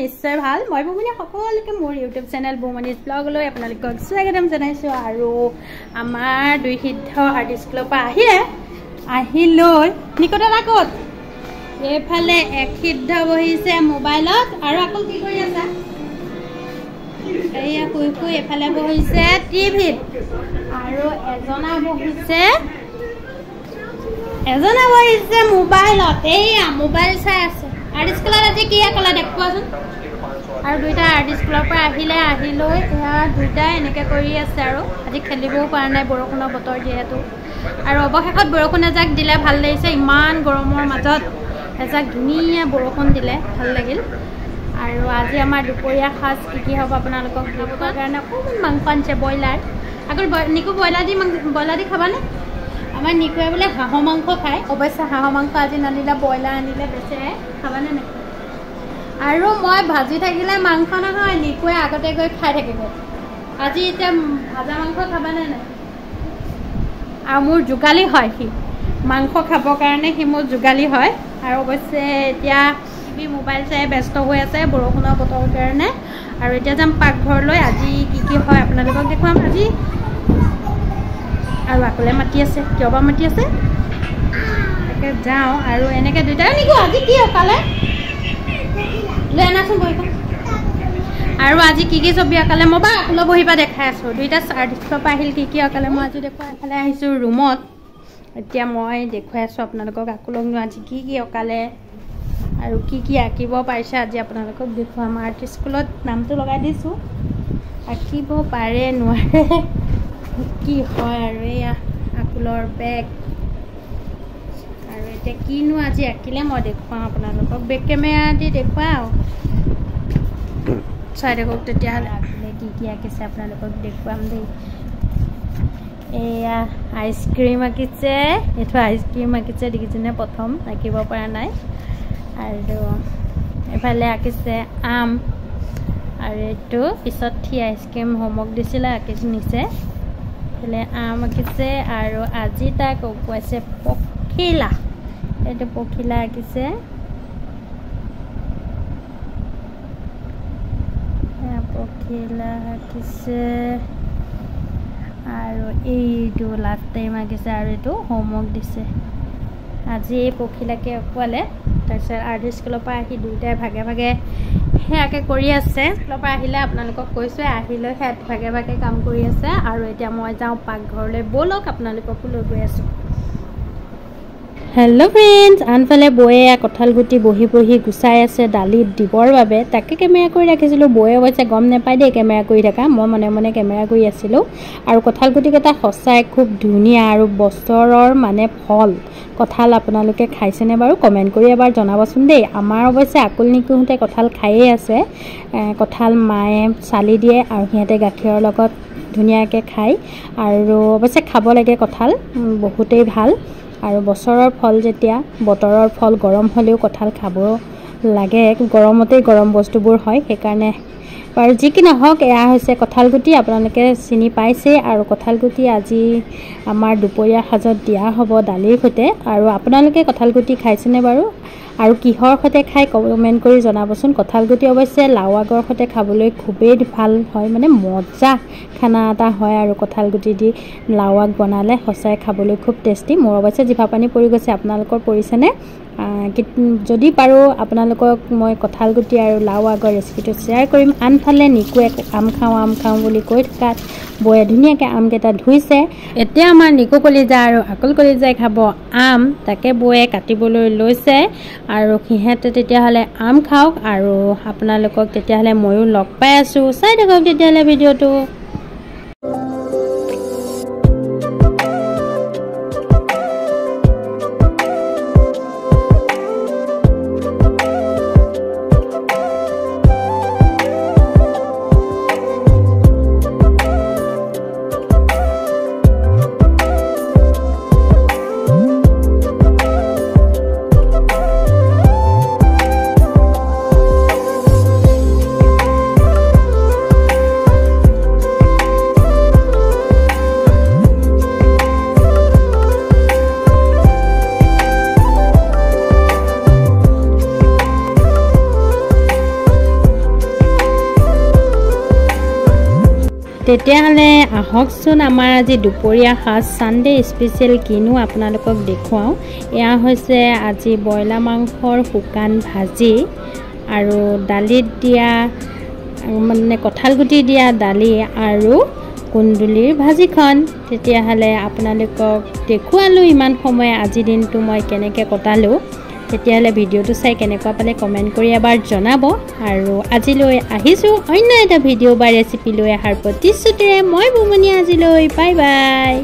নিশ্চয় ভাল। মই বুমনি সকলোকে মোৰ ইউটিউব চেনেল বুমনিজ ব্লগলৈ আপোনালোকক স্বাগতম জনাইছোঁ আৰু আমাৰ দুই সিদ্ধ আৰ্টিষ্ট স্কুলৰ পৰা আহিলে আহি লৈ নিকটত আগত এইফালে এক সিদ্ধ বহিছে মোবাইলত। আৰু আকৌ কি কৰি আছা? এয়া শুই শুই এইফালে বহিছে টিভিত আৰু এজনা বহিছে এজনে বহিছে মোবাইলত। এইয়া মোবাইল চাই আছে। আৰ্ট স্কুলত আজি কি ক'লা দেখুৱাচোন? আৰু দুইটা আৰ্ট স্কুলৰ পৰা আহিলে আহি লৈ এয়া দুইটাই এনেকৈ কৰি আছে আৰু। আজি খেলিবও পৰা নাই বৰষুণৰ বতৰ যিহেতু। আৰু অৱশেষত বৰষুণ এজাক দিলে ভাল লাগিছে। ইমান গৰমৰ মাজত এজাক ধুনীয়া বৰষুণ দিলে ভাল লাগিল। আৰু আজি আমাৰ দুপৰীয়া সাজ কি কি হ'ব আপোনালোকক দেখুৱাৰ কাৰণে অকণমান মাংস আনিছে ব্ৰইলাৰ। আকৌ নিকু ব্ৰইলাৰ দি মাংস ব্ৰইলাৰ দি খাবানে আমাৰ নিকুৱে বোলে হাঁহৰ মাংস খায়। অৱশ্যে হাঁহৰ মাংস আজি নানিলে ব্ৰইলাৰ আনিলে বেচে। খাবানে নাখায়? আৰু মই ভাজি থাকিলে মাংস নহয় নিকুৱে আগতে গৈ খাই থাকিব। আজি এতিয়া ভাজা মাংস খাবানে নাই? আৰু মোৰ যোগালী হয় সি। মাংস খাবৰ কাৰণে সি মোৰ যোগালী হয়। আৰু অৱশ্যে এতিয়া টিভি মোবাইল চাই ব্যস্ত হৈ আছে বৰষুণৰ বতৰৰ কাৰণে। আৰু এতিয়া যাম পাকঘৰলৈ। আজি কি কি হয় আপোনালোকক দেখুৱাম আজি। আৰু আকলে মাতি আছে। কিয় বা মাতি আছে? তাকে যাওঁ। আৰু এনেকৈ দুইটাই নিকো। আজি কি অকালে আৰু আজি কি কি ছবি অকালে? মই বা আকলৈ বহিবা দেখাই আছোঁ। দুইটা পৰা আহিল কি কি অকালে? মই আজি দেখুৱাই এফালে আহিছোঁ ৰুমত। এতিয়া মই দেখুৱাই আছোঁ আপোনালোকক আকলকনো আজি কি কি অকালে আৰু কি কি আঁকিব পাৰিছে আজি আপোনালোকক দেখুৱাম। আৰ্ট স্কুলত নামটো লগাই দিছোঁ। আঁকিব পাৰে নোৱাৰে। কি হয় আৰু এয়া আকুলৰ বেগ। এতিয়া কিনো আজি আঁকিলে মই দেখুৱাওঁ আপোনালোকক বেগ কেমেৰা দি দেখুৱাওঁ চাই থাকক তেতিয়াহ'লে আঁকিলে কি কি আঁকিছে আপোনালোকক দেখুৱাম দেই। এয়া আইচক্ৰীম আঁকিছে। এইটো আইচক্ৰীম আঁকিছে দেখিছেনে? প্ৰথম আঁকিব পৰা নাই। আৰু এফালে আঁকিছে আম। আৰু এইটো পিছত সি আইচক্ৰীম হোমৱৰ্ক দিছিলে আঁকি নিছে। এইফালে আম আঁকিছে আৰু আজি তাক অকুৱাইছে পখিলা। এইটো পখিলা আঁকিছে পখিলা আঁকিছে আৰু এইটো লাষ্ট টাইম আঁকিছে আৰু এইটো হোমৱৰ্ক দিছে আজি এই পখিলাকে অকুৱালে তাৰপিছত আৰ্ট স্কুলৰ পৰা আহি দুয়োটাই ভাগে ভাগে সেয়াকে কৰি আছে। স্কুলৰ পৰা আহিলে আপোনালোকক কৈছোঁৱে আহি লৈ সেয়াত ভাগে ভাগে কাম কৰি আছে। আৰু এতিয়া মই যাওঁ পাকঘৰলৈ ব'লক আপোনালোককো লৈ গৈ আছোঁ। হেল্ল' ফ্ৰেণ্ডছ আনফালে বৌয়ে কঁঠাল গুটি বহি বহি গুচাই আছে দালিত দিবৰ বাবে। তাকে কেমেৰা কৰি ৰাখিছিলোঁ। বৌয়ে অৱশ্যে গম নাপায় দেই কেমেৰা কৰি থকা। মই মনে মনে কেমেৰা কৰি আছিলোঁ। আৰু কঁঠাল গুটিকেইটা সঁচাই খুব ধুনীয়া আৰু বছৰৰ মানে ফল। কঁঠাল আপোনালোকে খাইছেনে বাৰু কমেণ্ট কৰি এবাৰ জনাবচোন দেই। আমাৰ অৱশ্যে আকুল নিকুহঁতে কঁঠাল খায়েই আছে। কঁঠাল মায়ে চালি দিয়ে আৰু সিহঁতে গাখীৰৰ লগত ধুনীয়াকৈ খায়। আৰু অৱশ্যে খাব লাগে কঁঠাল। বহুতেই ভাল। আৰু বছৰৰ ফল যেতিয়া বতৰৰ ফল গৰম হ'লেও কঁঠাল খাব লাগে। গৰমতেই গৰম বস্তুবোৰ হয় সেইকাৰণে। বাৰু যি কি নহওক এয়া হৈছে কঁঠালগুটি আপোনালোকে চিনি পাইছেই। আৰু কঁঠালগুটি আজি আমাৰ দুপৰীয়া সাজত দিয়া হ'ব দালিৰ সৈতে। আৰু আপোনালোকে কঁঠালগুটি খাইছেনে বাৰু? আৰু কিহৰ সৈতে খাই কমেণ্ট কৰি জনাবচোন। কঁঠালগুটি অৱশ্যে লাও আগৰ সৈতে খাবলৈ খুবেই ভাল হয় মানে মজা খানা এটা হয় আৰু কঁঠালগুটি দি লাও আগ বনালে সঁচাই খাবলৈ খুব টেষ্টি মোৰ অৱশ্যে জিভা পানী পৰি গৈছে। আপোনালোকৰ পৰিছেনে? যদি পাৰোঁ আপোনালোকক মই কঁঠালগুটি আৰু লাও আগৰ ৰেচিপিটো শ্বেয়াৰ কৰিম। আনফালে নিকুৱে আম খাওঁ আম খাওঁ বুলি কৈ থকাত বৌয়ে ধুনীয়াকৈ আমকেইটা ধুইছে। এতিয়া আমাৰ নিকু কলিজা আৰু আকুল কলিজাই খাব আম। তাকে বৌয়ে কাটিবলৈ লৈছে আৰু সিহঁতে তেতিয়াহ'লে আম খাওক আৰু আপোনালোকক তেতিয়াহ'লে ময়ো লগ পাই আছোঁ। চাই থাকক তেতিয়াহ'লে ভিডিঅ'টো। তেতিয়াহ'লে আহকচোন আমাৰ আজি দুপৰীয়া সাজ ছানডে স্পেচিয়েল কিনো আপোনালোকক দেখুৱাওঁ। এয়া হৈছে আজি ব্ৰইলাৰ মাংসৰ শুকান ভাজি আৰু দালিত দিয়া মানে কঁঠালগুটি দিয়া দালি আৰু কুন্দুলিৰ ভাজিখন। তেতিয়াহ'লে আপোনালোকক দেখুৱালোঁ ইমান সময় আজিৰ দিনটো মই কেনেকৈ কটালোঁ। তেতিয়াহ'লে ভিডিঅ'টো চাই কেনেকুৱা পালে কমেণ্ট কৰি এবাৰ জনাব। আৰু আজিলৈ আহিছোঁ অন্য এটা ভিডিঅ' বা ৰেচিপি লৈ অহাৰ প্ৰতিশ্ৰুতিৰে। মই বুমনি আজিলৈ বাই বাই